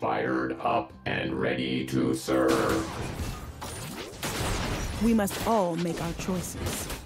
fired up and ready to serve. We must all make our choices.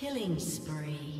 Killing spree.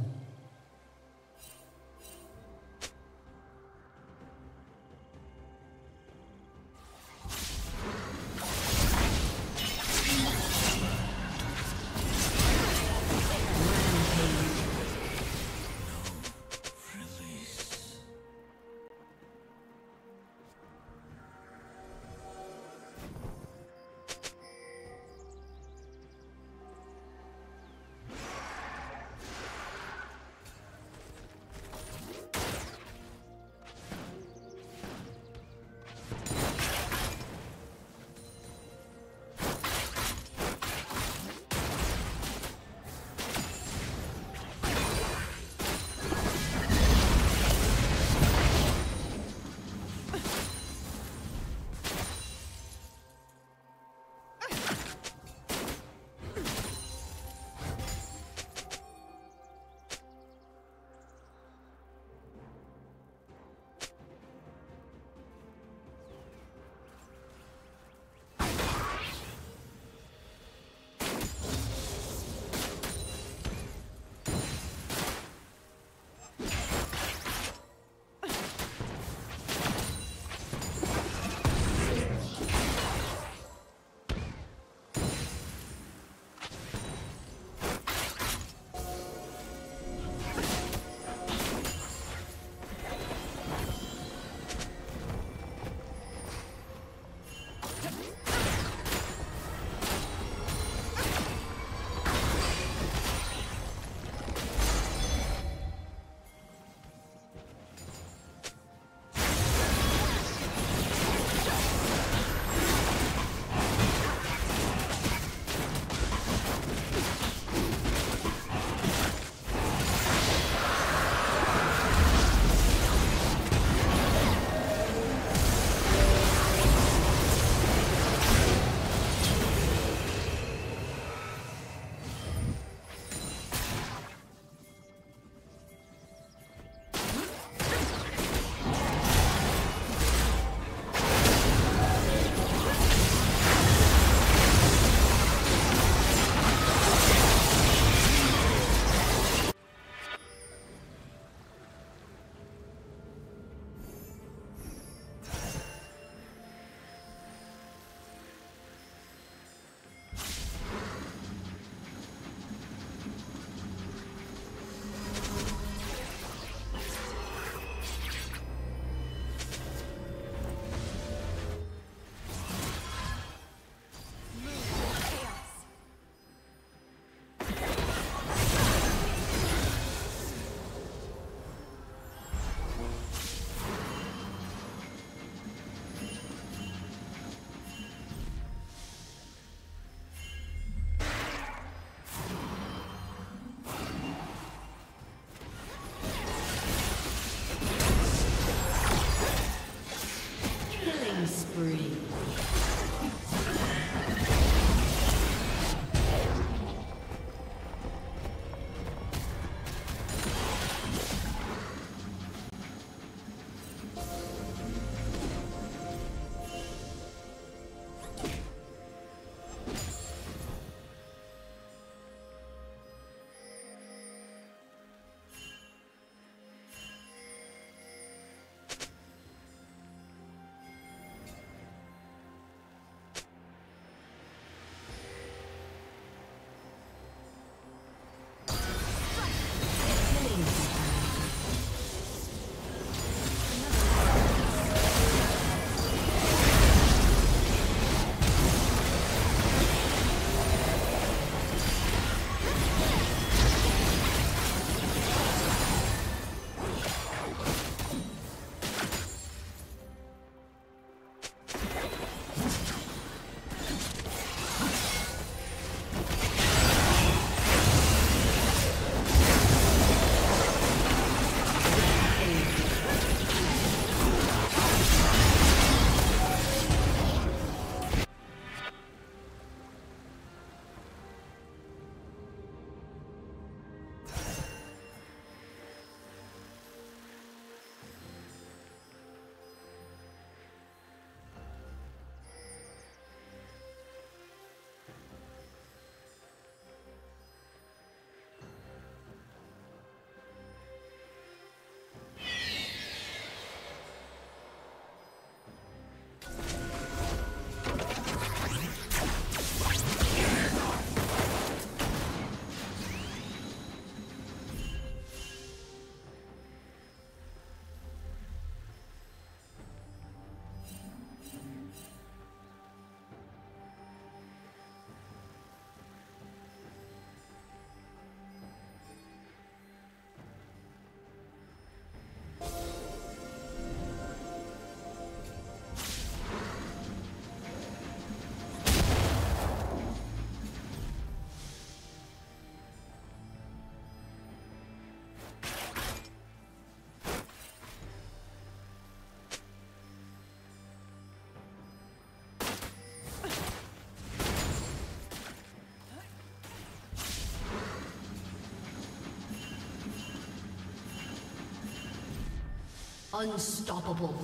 Unstoppable.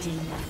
Active.